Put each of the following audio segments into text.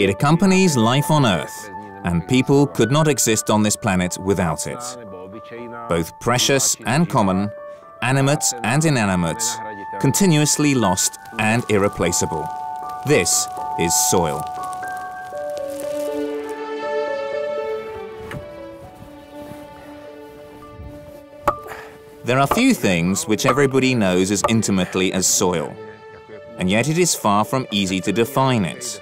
It accompanies life on Earth, and people could not exist on this planet without it. Both precious and common, animate and inanimate, continuously lost and irreplaceable. This is soil. There are few things which everybody knows as intimately as soil, and yet it is far from easy to define it,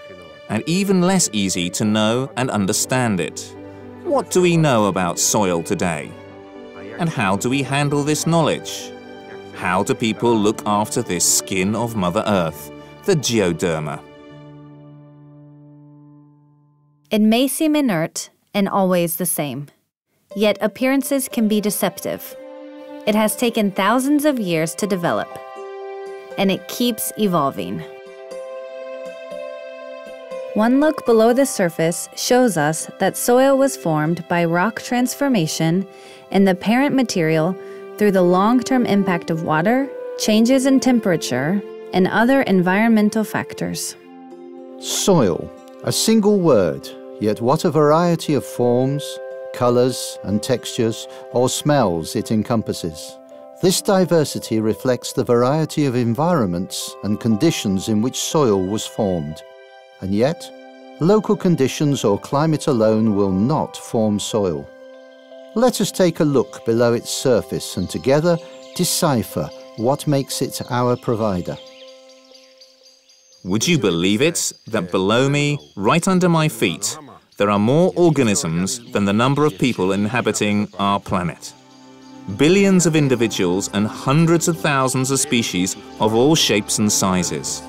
and even less easy to know and understand it. What do we know about soil today? And how do we handle this knowledge? How do people look after this skin of Mother Earth, the geoderma? It may seem inert and always the same, yet appearances can be deceptive. It has taken thousands of years to develop, and it keeps evolving. One look below the surface shows us that soil was formed by rock transformation in the parent material through the long term impact of water, changes in temperature, and other environmental factors. Soil, a single word, yet what a variety of forms, colours and textures or smells it encompasses. This diversity reflects the variety of environments and conditions in which soil was formed. And yet, local conditions or climate alone will not form soil. Let us take a look below its surface and together decipher what makes it our provider. Would you believe it that below me, right under my feet, there are more organisms than the number of people inhabiting our planet. Billions of individuals and hundreds of thousands of species of all shapes and sizes.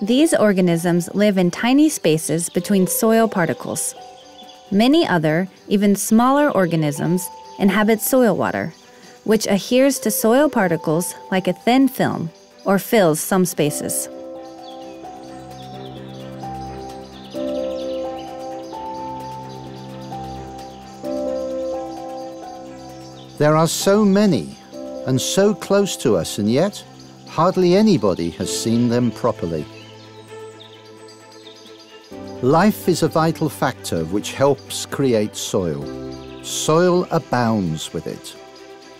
These organisms live in tiny spaces between soil particles. Many other, even smaller organisms inhabit soil water, which adheres to soil particles like a thin film or fills some spaces. There are so many and so close to us, and yet hardly anybody has seen them properly. Life is a vital factor which helps create soil. Soil abounds with it.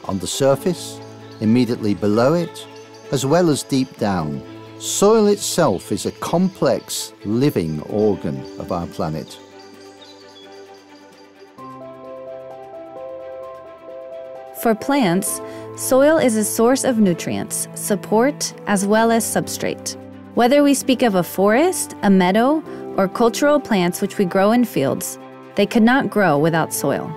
On the surface, immediately below it, as well as deep down, soil itself is a complex, living organ of our planet. For plants, soil is a source of nutrients, support, as well as substrate. Whether we speak of a forest, a meadow, or cultural plants which we grow in fields, they could not grow without soil.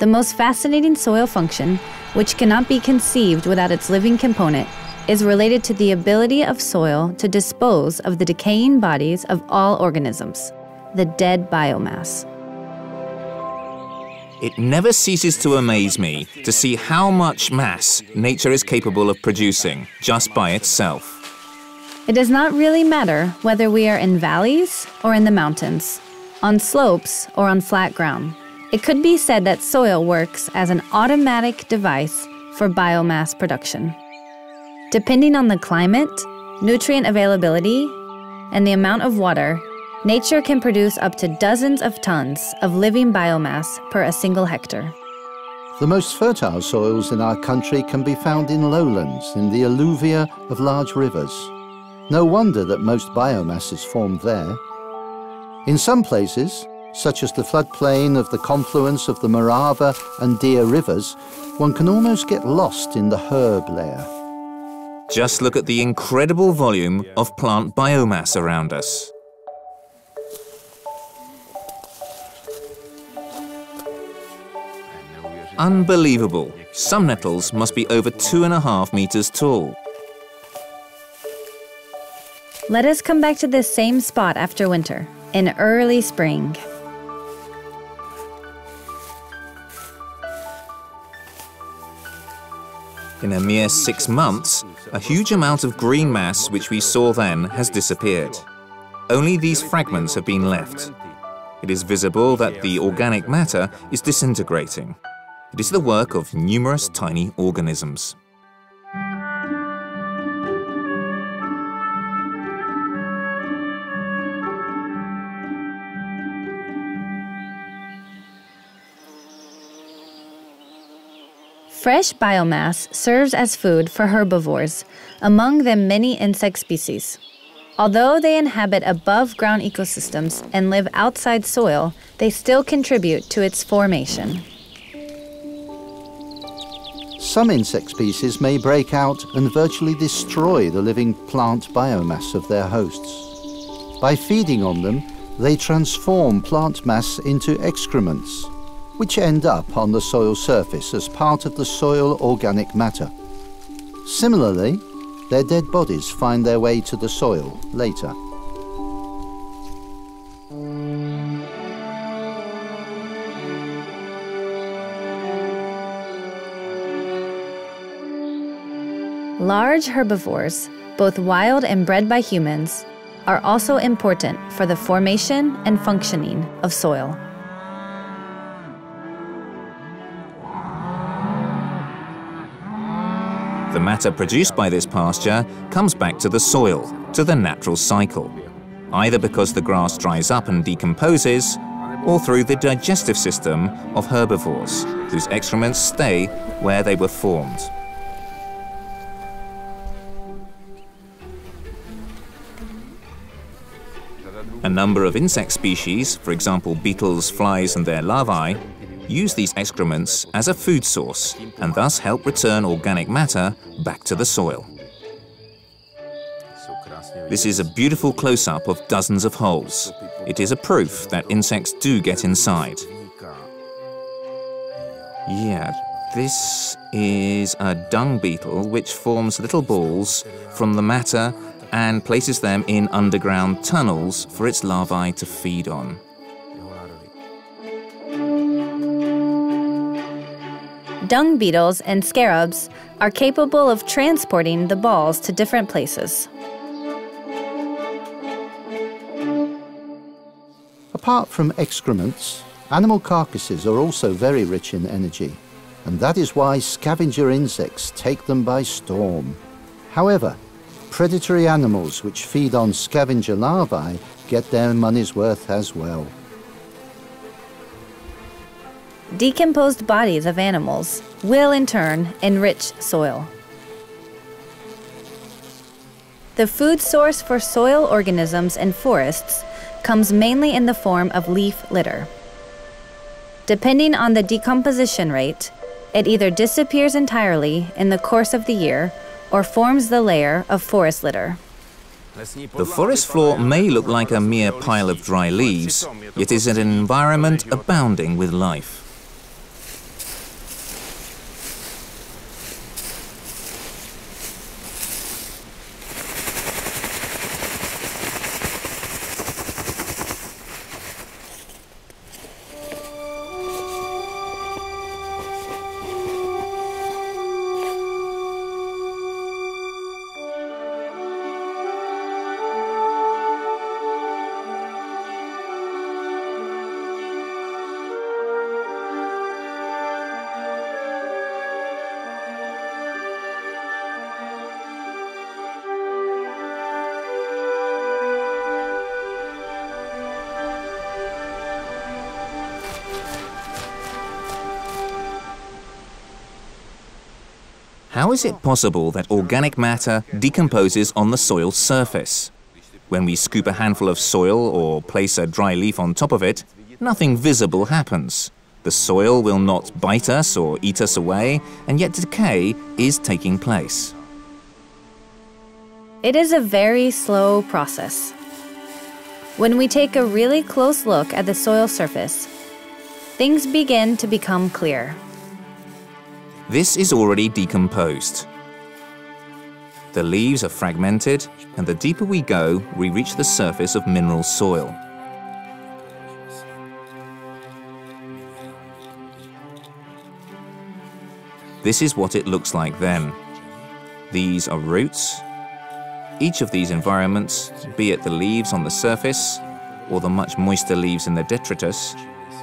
The most fascinating soil function, which cannot be conceived without its living component, is related to the ability of soil to dispose of the decaying bodies of all organisms, the dead biomass. It never ceases to amaze me to see how much mass nature is capable of producing just by itself. It does not really matter whether we are in valleys or in the mountains, on slopes or on flat ground. It could be said that soil works as an automatic device for biomass production. Depending on the climate, nutrient availability, and the amount of water Nature can produce up to dozens of tons of living biomass per a single hectare. The most fertile soils in our country can be found in lowlands, in the alluvia of large rivers. No wonder that most biomass is formed there. In some places, such as the floodplain of the confluence of the Morava and Dyje rivers, one can almost get lost in the herb layer. Just look at the incredible volume of plant biomass around us. Unbelievable. Some nettles must be over two and a half meters tall. Let us come back to this same spot after winter, in early spring. In a mere six months, a huge amount of green mass which we saw then has disappeared. Only these fragments have been left. It is visible that the organic matter is disintegrating. It is the work of numerous tiny organisms. Fresh biomass serves as food for herbivores, among them many insect species. Although they inhabit above ground ecosystems and live outside soil, they still contribute to its formation. Some insect species may break out and virtually destroy the living plant biomass of their hosts. By feeding on them, they transform plant mass into excrements, which end up on the soil surface as part of the soil organic matter. Similarly, their dead bodies find their way to the soil later. Large herbivores, both wild and bred by humans, are also important for the formation and functioning of soil. The matter produced by this pasture comes back to the soil, to the natural cycle, either because the grass dries up and decomposes, or through the digestive system of herbivores, whose excrements stay where they were formed. A number of insect species, for example beetles, flies and their larvae, use these excrements as a food source and thus help return organic matter back to the soil. This is a beautiful close-up of dozens of holes. It is a proof that insects do get inside. Yeah, this is a dung beetle which forms little balls from the matter and places them in underground tunnels for its larvae to feed on. Dung beetles and scarabs are capable of transporting the balls to different places. Apart from excrements, animal carcasses are also very rich in energy, and that is why scavenger insects take them by storm. However, predatory animals which feed on scavenger larvae get their money's worth as well. Decomposed bodies of animals will in turn enrich soil. The food source for soil organisms in forests comes mainly in the form of leaf litter. Depending on the decomposition rate, it either disappears entirely in the course of the year or forms the layer of forest litter. The forest floor may look like a mere pile of dry leaves, yet is an environment abounding with life. How is it possible that organic matter decomposes on the soil's surface? When we scoop a handful of soil or place a dry leaf on top of it, nothing visible happens. The soil will not bite us or eat us away, and yet decay is taking place. It is a very slow process. When we take a really close look at the soil surface, things begin to become clear. This is already decomposed. The leaves are fragmented, and the deeper we go, we reach the surface of mineral soil. This is what it looks like then. These are roots. Each of these environments, be it the leaves on the surface or the much moister leaves in the detritus,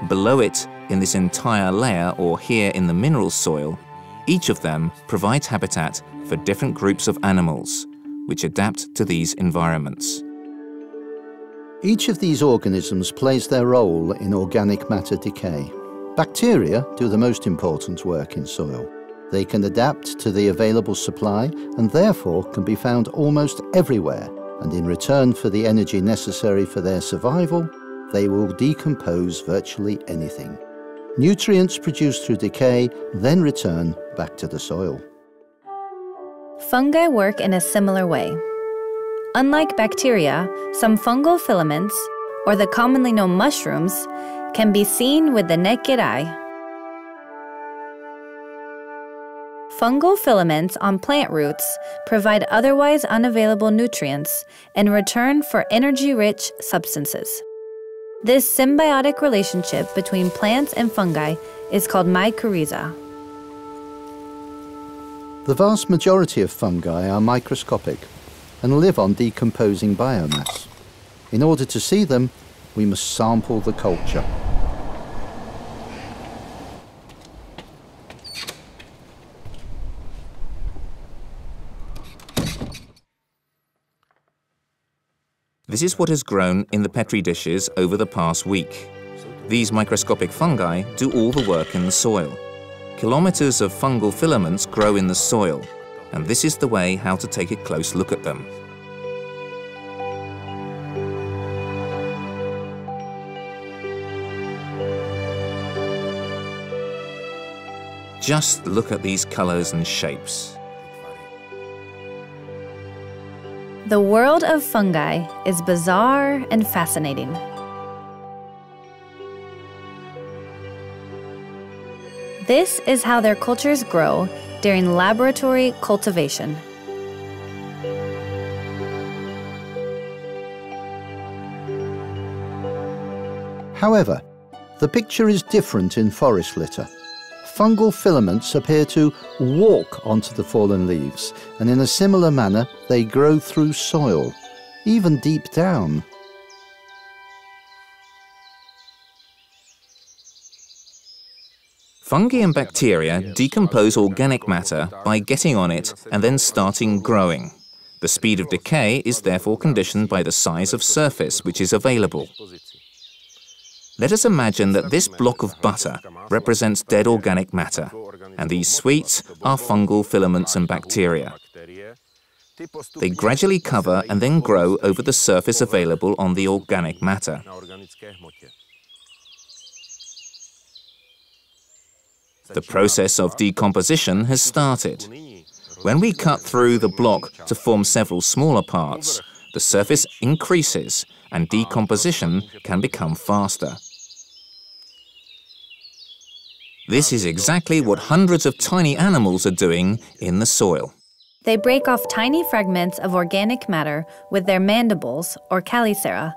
below it in this entire layer or here in the mineral soil, each of them provides habitat for different groups of animals, which adapt to these environments. Each of these organisms plays their role in organic matter decay. Bacteria do the most important work in soil. They can adapt to the available supply and therefore can be found almost everywhere. And in return for the energy necessary for their survival, they will decompose virtually anything. Nutrients produced through decay then return back to the soil. Fungi work in a similar way. Unlike bacteria, some fungal filaments, or the commonly known mushrooms, can be seen with the naked eye. Fungal filaments on plant roots provide otherwise unavailable nutrients in return for energy rich substances. This symbiotic relationship between plants and fungi is called mycorrhiza. The vast majority of fungi are microscopic and live on decomposing biomass. In order to see them, we must sample the culture. This is what has grown in the Petri dishes over the past week. These microscopic fungi do all the work in the soil. Kilometers of fungal filaments grow in the soil, and this is the way how to take a close look at them. Just look at these colors and shapes. The world of fungi is bizarre and fascinating. This is how their cultures grow during laboratory cultivation. However, the picture is different in forest litter. Fungal filaments appear to walk onto the fallen leaves, and in a similar manner, they grow through soil, even deep down. Fungi and bacteria decompose organic matter by getting on it and then starting growing. The speed of decay is therefore conditioned by the size of surface which is available. Let us imagine that this block of butter represents dead organic matter, and these sweets are fungal filaments and bacteria. They gradually cover and then grow over the surface available on the organic matter. The process of decomposition has started. When we cut through the block to form several smaller parts, the surface increases and decomposition can become faster. This is exactly what hundreds of tiny animals are doing in the soil. They break off tiny fragments of organic matter with their mandibles, or chelicera,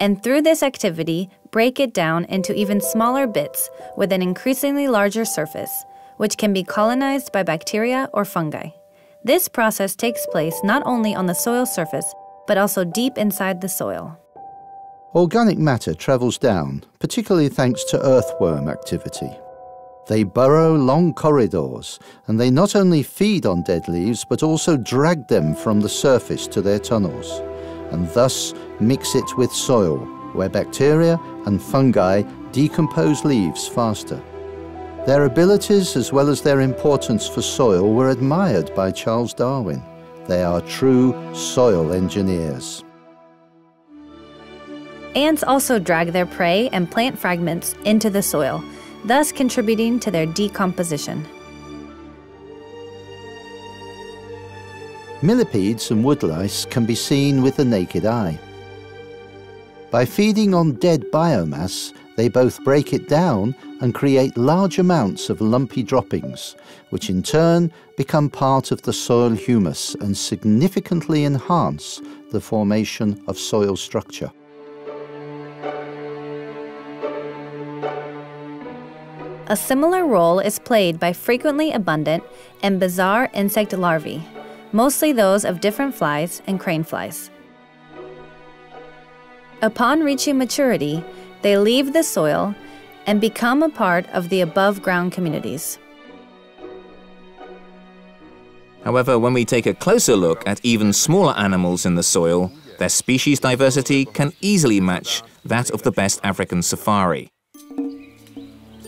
and through this activity, break it down into even smaller bits with an increasingly larger surface, which can be colonized by bacteria or fungi. This process takes place not only on the soil surface, but also deep inside the soil. Organic matter travels down, particularly thanks to earthworm activity. They burrow long corridors, and they not only feed on dead leaves, but also drag them from the surface to their tunnels, and thus mix it with soil, where bacteria and fungi decompose leaves faster. Their abilities, as well as their importance for soil, were admired by Charles Darwin. They are true soil engineers. Ants also drag their prey and plant fragments into the soil, thus contributing to their decomposition. Millipedes and woodlice can be seen with the naked eye. By feeding on dead biomass, they both break it down and create large amounts of lumpy droppings, which in turn become part of the soil humus and significantly enhance the formation of soil structure. A similar role is played by frequently abundant and bizarre insect larvae, mostly those of different flies and crane flies. Upon reaching maturity, they leave the soil and become a part of the above ground communities. However, when we take a closer look at even smaller animals in the soil, their species diversity can easily match that of the best African safari.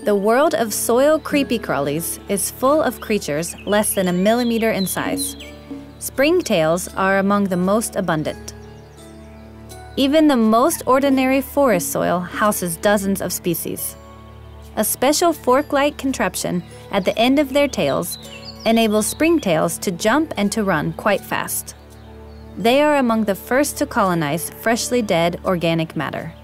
The world of soil creepy crawlies is full of creatures less than a millimeter in size. Springtails are among the most abundant. Even the most ordinary forest soil houses dozens of species. A special fork like contraption at the end of their tails enables springtails to jump and to run quite fast. They are among the first to colonize freshly dead organic matter.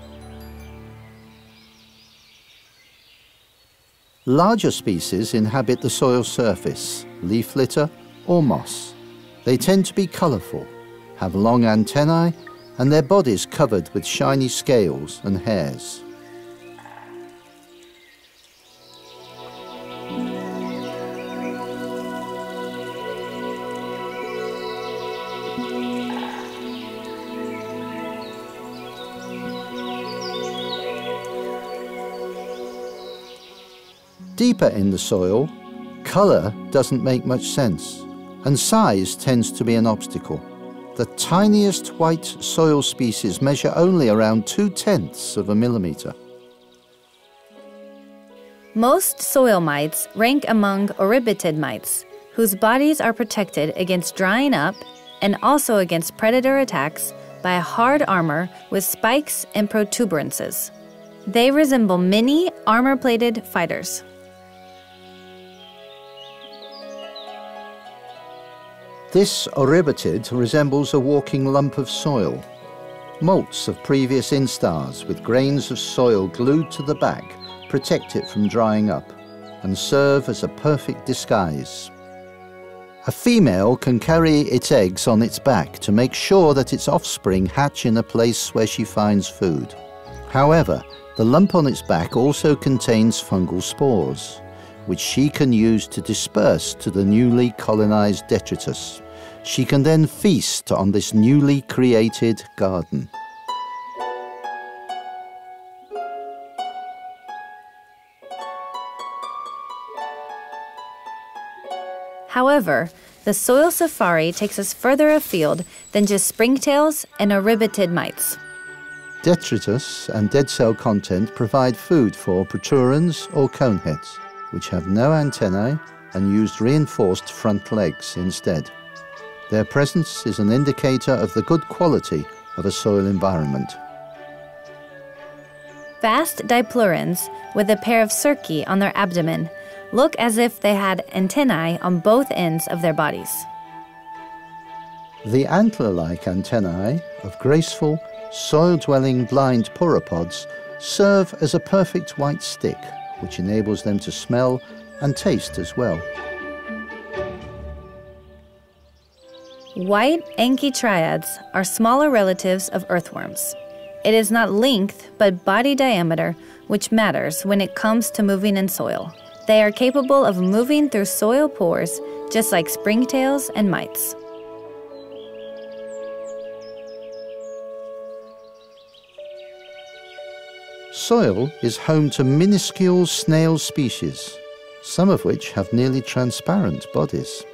Larger species inhabit the soil surface, leaf litter, or moss. They tend to be colourful, have long antennae, and their bodies covered with shiny scales and hairs. Deeper in the soil, colour doesn't make much sense, and size tends to be an obstacle. The tiniest white soil species measure only around two tenths of a millimetre. Most soil mites rank among oribatid mites, whose bodies are protected against drying up and also against predator attacks by a hard armor with spikes and protuberances. They resemble mini armor plated fighters. This oribatid resembles a walking lump of soil. Molts of previous instars with grains of soil glued to the back protect it from drying up and serve as a perfect disguise. A female can carry its eggs on its back to make sure that its offspring hatch in a place where she finds food. However, the lump on its back also contains fungal spores which she can use to disperse to the newly colonized detritus. She can then feast on this newly created garden. However, the soil safari takes us further afield than just springtails and oribatid mites. Detritus and dead cell content provide food for proturans or coneheads which have no antennae and used reinforced front legs instead. Their presence is an indicator of the good quality of a soil environment. Vast diplurans with a pair of cerci on their abdomen look as if they had antennae on both ends of their bodies. The antler-like antennae of graceful, soil-dwelling blind pauropods serve as a perfect white stick which enables them to smell and taste as well. White Enchytraeids are smaller relatives of earthworms. It is not length, but body diameter, which matters when it comes to moving in soil. They are capable of moving through soil pores, just like springtails and mites. Soil is home to minuscule snail species, some of which have nearly transparent bodies.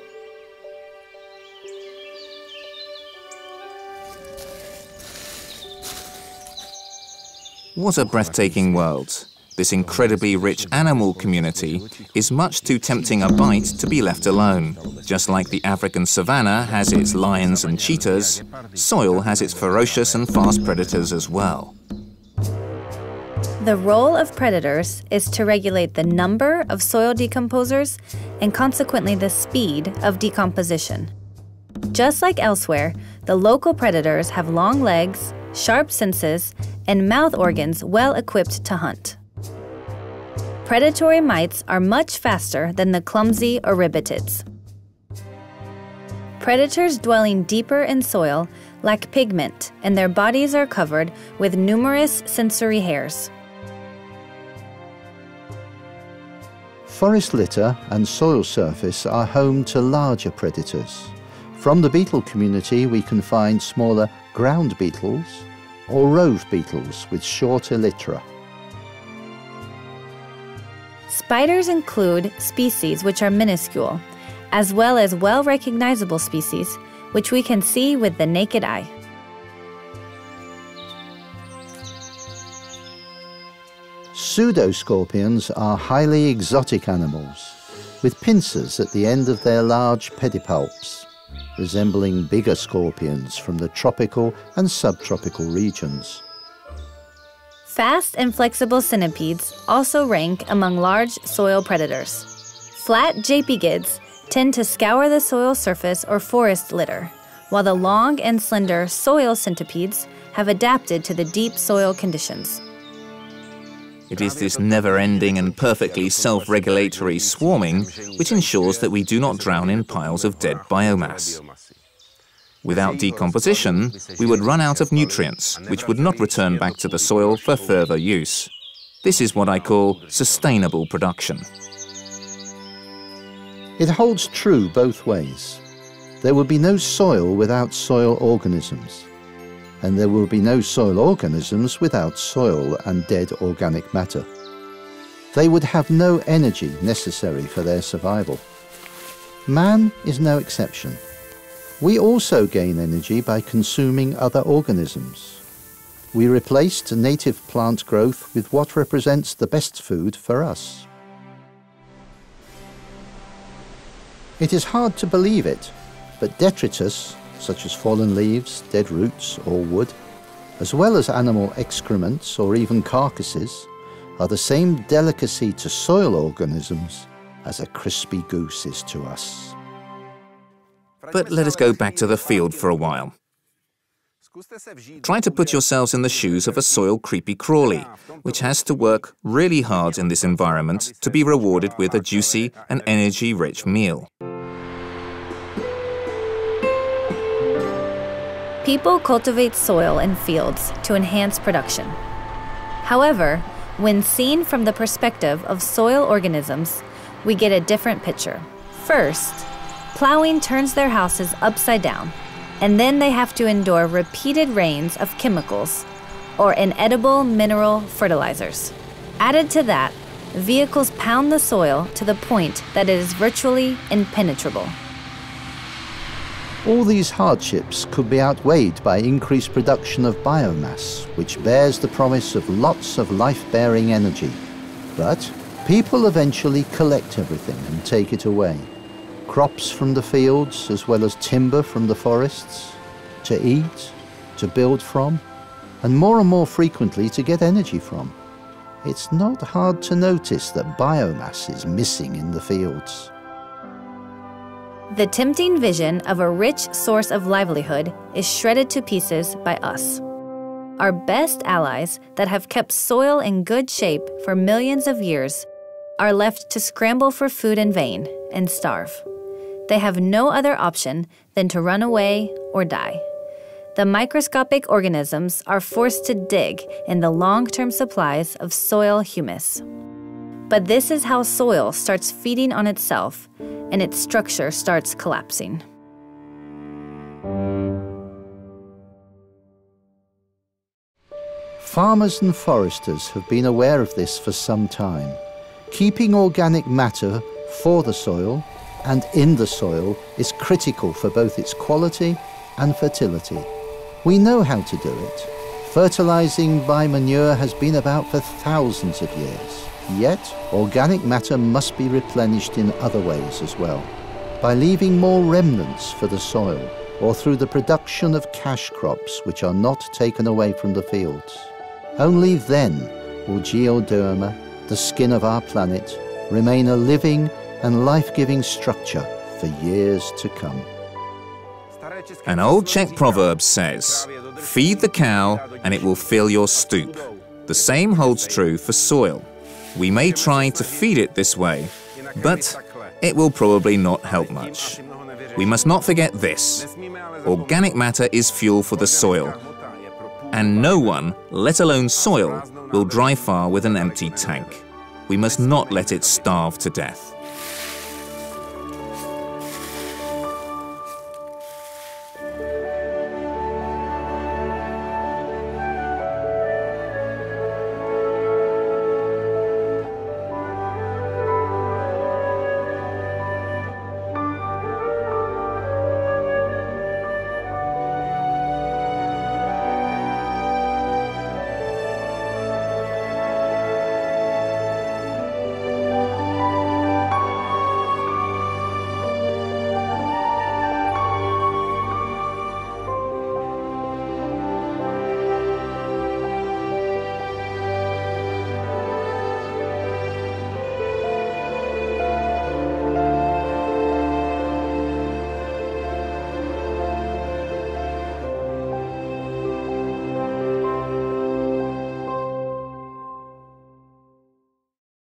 What a breathtaking world. This incredibly rich animal community is much too tempting a bite to be left alone. Just like the African savanna has its lions and cheetahs, soil has its ferocious and fast predators as well. The role of predators is to regulate the number of soil decomposers and consequently the speed of decomposition. Just like elsewhere, the local predators have long legs, sharp senses, and mouth organs well equipped to hunt. Predatory mites are much faster than the clumsy oribatids. Predators dwelling deeper in soil lack pigment and their bodies are covered with numerous sensory hairs. Forest litter and soil surface are home to larger predators. From the beetle community we can find smaller ground beetles or rove beetles with short elytra. Spiders include species which are minuscule, as well as well recognizable species which we can see with the naked eye. Pseudoscorpions are highly exotic animals with pincers at the end of their large pedipalps, resembling bigger scorpions from the tropical and subtropical regions. Fast and flexible centipedes also rank among large soil predators. Flat japygids tend to scour the soil surface or forest litter, while the long and slender soil centipedes have adapted to the deep soil conditions. It is this never-ending and perfectly self-regulatory swarming which ensures that we do not drown in piles of dead biomass. Without decomposition, we would run out of nutrients, which would not return back to the soil for further use. This is what I call sustainable production. It holds true both ways. There would be no soil without soil organisms and there will be no soil organisms without soil and dead organic matter. They would have no energy necessary for their survival. Man is no exception. We also gain energy by consuming other organisms. We replaced native plant growth with what represents the best food for us. It is hard to believe it, but detritus, such as fallen leaves, dead roots, or wood, as well as animal excrements or even carcasses, are the same delicacy to soil organisms as a crispy goose is to us. But let us go back to the field for a while. Try to put yourselves in the shoes of a soil creepy crawly, which has to work really hard in this environment to be rewarded with a juicy and energy-rich meal. People cultivate soil and fields to enhance production. However, when seen from the perspective of soil organisms, we get a different picture. First, plowing turns their houses upside down, and then they have to endure repeated rains of chemicals or inedible mineral fertilizers. Added to that, vehicles pound the soil to the point that it is virtually impenetrable. All these hardships could be outweighed by increased production of biomass, which bears the promise of lots of life-bearing energy. But people eventually collect everything and take it away. Crops from the fields as well as timber from the forests, to eat, to build from, and more and more frequently to get energy from. It's not hard to notice that biomass is missing in the fields. The tempting vision of a rich source of livelihood is shredded to pieces by us. Our best allies that have kept soil in good shape for millions of years are left to scramble for food in vain and starve. They have no other option than to run away or die. The microscopic organisms are forced to dig in the long term supplies of soil humus. But this is how soil starts feeding on itself and its structure starts collapsing. Farmers and foresters have been aware of this for some time. Keeping organic matter for the soil and in the soil is critical for both its quality and fertility. We know how to do it. Fertilizing by manure has been about for thousands of years. Yet, organic matter must be replenished in other ways as well, by leaving more remnants for the soil, or through the production of cash crops which are not taken away from the fields. Only then will geoderma, the skin of our planet, remain a living and life-giving structure for years to come. An old Czech proverb says, feed the cow and it will fill your stoop. The same holds true for soil. We may try to feed it this way, but it will probably not help much. We must not forget this. Organic matter is fuel for the soil, and no one, let alone soil, will drive far with an empty tank. We must not let it starve to death.